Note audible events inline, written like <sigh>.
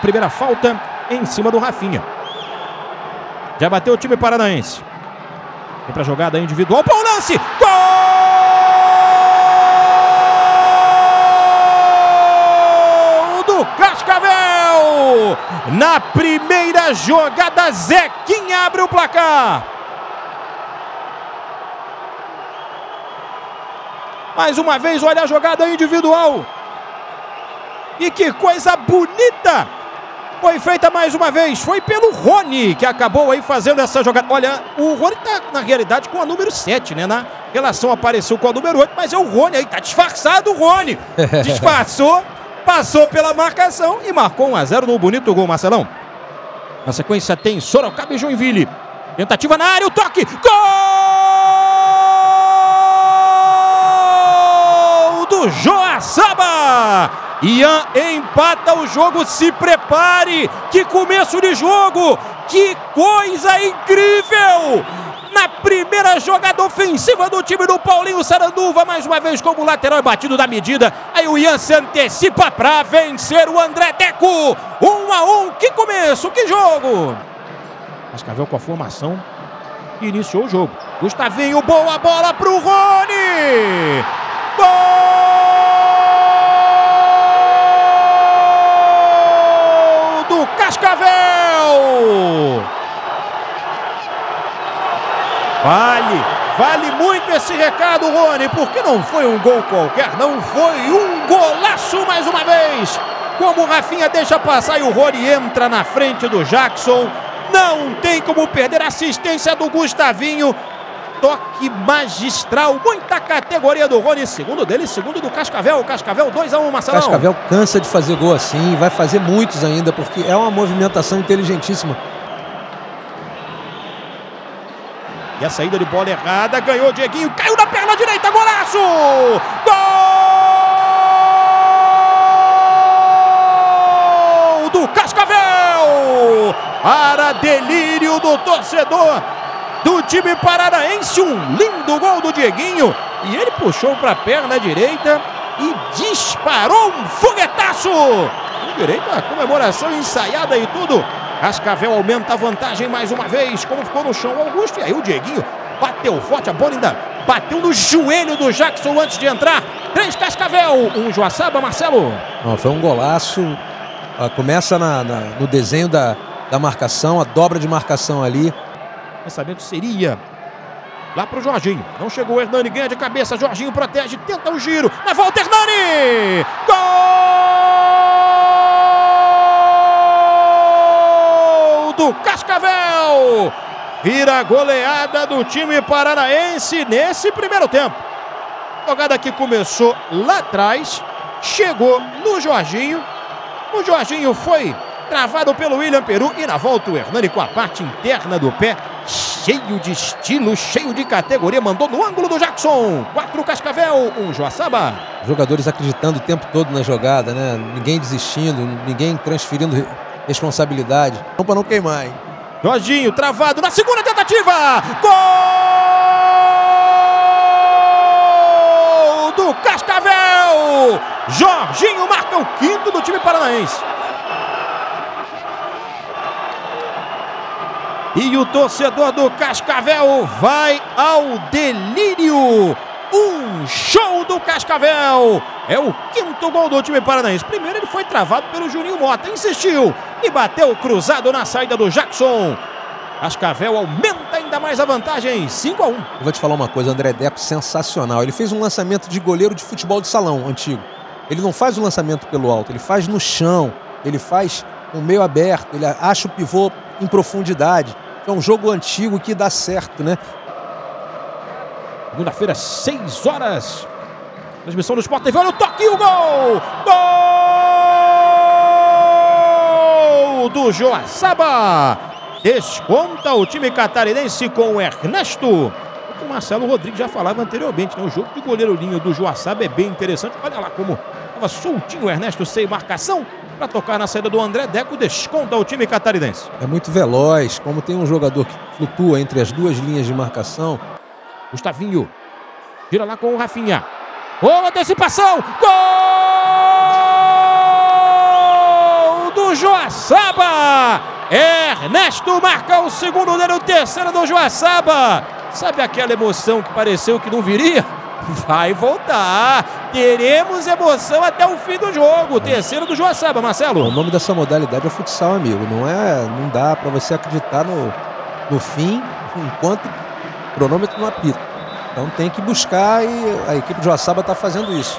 Primeira falta em cima do Rafinha. Já bateu o time paranaense. Vem pra jogada individual. Bom lance! Gol do Cascavel! Na primeira jogada, Zequinha abre o placar. Mais uma vez, olha a jogada individual. E que coisa bonita! Foi feita mais uma vez, foi pelo Rony que acabou aí fazendo essa jogada. Olha, o Rony tá na realidade com a número 7, né? Na relação apareceu com a número 8, mas é o Rony aí, tá disfarçado o Rony. <laughs> Disfarçou, passou pela marcação e marcou 1 a 0 no bonito gol, Marcelão. Na sequência tem Sorocaba e Joinville. Tentativa na área, o toque. Gol Ian empata o jogo, se prepare! Que começo de jogo! Que coisa incrível! Na primeira jogada ofensiva do time do Paulinho Saranduva, mais uma vez como lateral batido da medida. Aí o Ian se antecipa para vencer o André Deco. Um a um, que começo, que jogo! Cascavel com a formação iniciou o jogo. Gustavinho, boa bola pro Rony! Cascavel! Vale, muito esse recado, Rony, porque não foi um gol qualquer, não foi um golaço mais uma vez. Como o Rafinha deixa passar e o Rony entra na frente do Jackson. Não tem como perder a assistência do Gustavinho toque magistral, muita categoria do Rony, segundo dele, segundo do Cascavel. Cascavel 2 a 1 Marcelão. Cascavel cansa de fazer gol assim, vai fazer muitos ainda, porque é uma movimentação inteligentíssima. E a saída de bola errada, ganhou Dieguinho, caiu na perna direita, golaço! Gol do Cascavel! Para delírio do torcedor do time paranaense. Um lindo gol do Dieguinho. E ele puxou para a perna direita e disparou um foguetaço. Direito à comemoração ensaiada e tudo. Cascavel aumenta a vantagem mais uma vez. Como ficou no chão Augusto. E aí o Dieguinho bateu forte. A bola ainda bateu no joelho do Jackson antes de entrar. Três Cascavel. Um Joaçaba, Marcelo. Não, foi um golaço. Ah, começa na, na, no desenho da, da marcação, a dobra de marcação ali. Pensamento seria lá para o Jorginho. Não chegou o Hernani, ganha de cabeça. Jorginho protege, tenta o giro. Na volta, Hernani! Gol do Cascavel! Vira a goleada do time paranaense nesse primeiro tempo. Jogada que começou lá atrás, chegou no Jorginho. O Jorginho foi travado pelo William Peru e na volta o Hernani com a parte interna do pé cheio de estilo, cheio de categoria, mandou no ângulo do Jackson. Quatro Cascavel, um Joaçaba. Jogadores acreditando o tempo todo na jogada, né? Ninguém desistindo, ninguém transferindo responsabilidade. Não para não queimar, hein? Jorginho travado na segunda tentativa. Gol do Cascavel. Jorginho marca o quinto do time paranaense. E o torcedor do Cascavel vai ao delírio. Um show do Cascavel. É o quinto gol do time paranaense. Primeiro ele foi travado pelo Juninho Mota. Insistiu e bateu cruzado na saída do Jackson. Cascavel aumenta ainda mais a vantagem, 5 a 1. Eu vou te falar uma coisa, André Deco, sensacional. Ele fez um lançamento de goleiro de futebol de salão antigo. Ele não faz o lançamento pelo alto, ele faz no chão, ele faz o meio aberto, ele acha o pivô em profundidade. É um jogo antigo que dá certo, né? Segunda-feira, 6 horas. Transmissão do Sport TV. Olha o toque e o gol! Gol do Joaçaba. Desconta o time catarinense com o Ernesto. O Marcelo Rodrigues já falava anteriormente, né? O jogo de goleiro-linho do Joaçaba é bem interessante. Olha lá como estava soltinho o Ernesto sem marcação para tocar na saída do André Deco, desconta o time catarinense. É muito veloz, como tem um jogador que flutua entre as duas linhas de marcação. Gustavinho, tira lá com o Rafinha. Boa antecipação! Gol Joaçaba. Ernesto marca o segundo dele, o terceiro do Joaçaba. Sabe aquela emoção que pareceu que não viria? <laughs> Vai voltar. Teremos emoção até o fim do jogo. Terceiro do Joaçaba, Marcelo. O nome dessa modalidade é futsal, amigo. Não é, não dá para você acreditar no, no fim enquanto o cronômetro não apita. Então tem que buscar e a equipe de Joaçaba está fazendo isso.